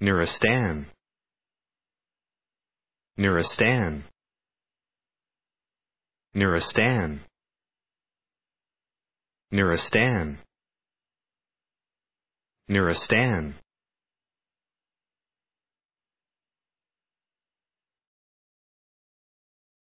Nuristan Nuristan Nuristan Nuristan Nuristan